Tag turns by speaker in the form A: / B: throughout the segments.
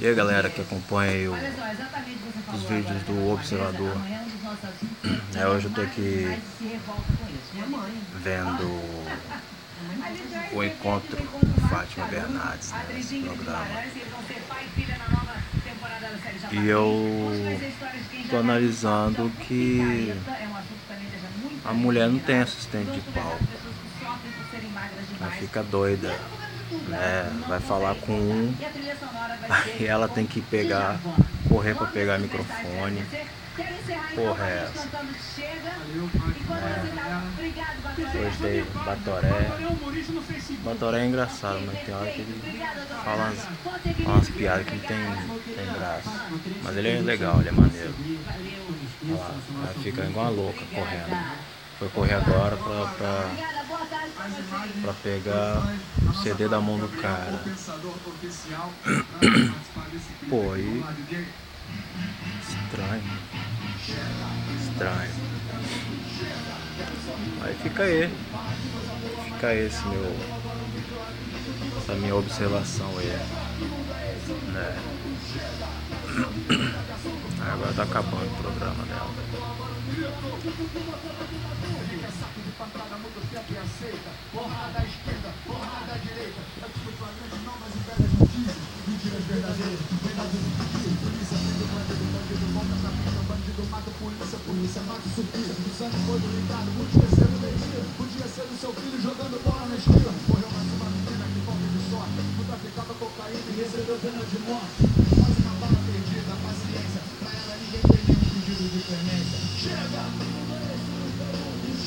A: E aí galera que acompanha o, os vídeos do Observador. É, hoje eu tô aqui vendo o encontro com Fátima Bernardes né, nesse programa. E eu tô analisando que a mulher não tem assistente de palco. Ela fica doida né? Vai falar com um, aí ela tem que pegar, correr para pegar microfone. Porra é essa? É. Batoré. Batoré é engraçado, mas tem hora que ele fala umas, umas piadas que não tem, tem graça. Mas ele é legal, ele é maneiro. Olha lá, ela fica igual uma louca correndo. Foi correr agora pra, pra, pra pegar o CD da mão do cara. Pô, aí. Estranho. Estranho. Aí fica aí. Fica esse meu. Essa minha observação aí. Né? Agora tá acabando o programa dela. Pancada, motocicleta e aceita. Porrada à esquerda, porrada à direita. É tudo flagrante, novas e velhas notícias. Mentiras verdadeiras, verdades mentiras. Polícia, prende bandido, bandido, volta pra pista. Bandido mata polícia, polícia mata surpresa. O sangue foi do podia ser do Letia. Podia ser do seu filho jogando bola na esquina. Morreu mais uma menina que falta de sorte. O traficava cocaína e recebeu pena de morte. Quase uma bala perdida, paciência. Pra ela ninguém tem nenhum pedido de clemência. Chega!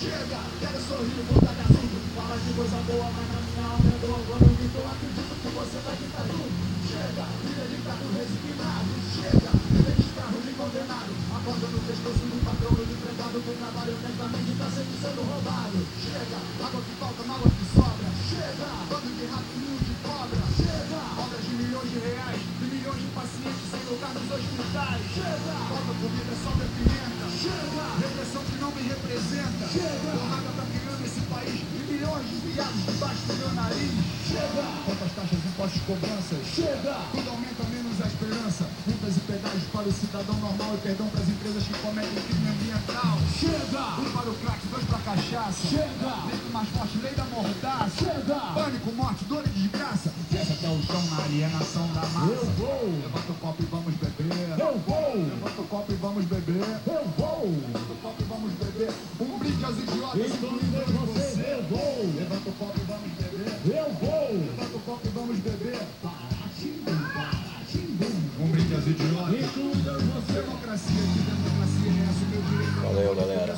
A: Chega, quero sorrir, voltar de assunto Fala de coisa boa, mas na minha alma eu dou Quando grito, acredito que você vai gritar tudo Chega, vida de gato resignado. Chega, vida de carro de condenado. Acorda no pescoço do patrão do empregado Do trabalho honestamente tá sempre sendo roubado. Chega, água que falta, mágoa que sobra. Chega, bando de rato de cobra. Chega, obras de milhões de reais De milhões de pacientes sem lugar nos hospitais. Chega, comida, sobra pimenta. Chega, repressão que não me representa. Chega, porrada tá criando esse país E milhões de viados debaixo do meu nariz. Chega, quantas taxas, impostos, cobranças Chega, tudo aumenta menos a esperança. Multas e pedágios para o cidadão normal E perdão para as empresas que cometem crime ambiental. Chega, um para o crack, dois para cachaça. Chega, lei mais forte, lei da mordaça. Chega, pânico, morte, dor e desgraça alienação da massa. Eu vou, levanta o copo e vamos beber. Eu vou, levanta o copo e vamos beber. Eu vou, levanta o copo e vamos beber. Um brinde aos idiotas, incluindo você Eu vou, levanta o copo e vamos beber. Eu vou, levanta o copo e vamos beber. Um brinde aos idiotas, Democracia, que democracia é essa, meu direito.
B: Valeu, galera.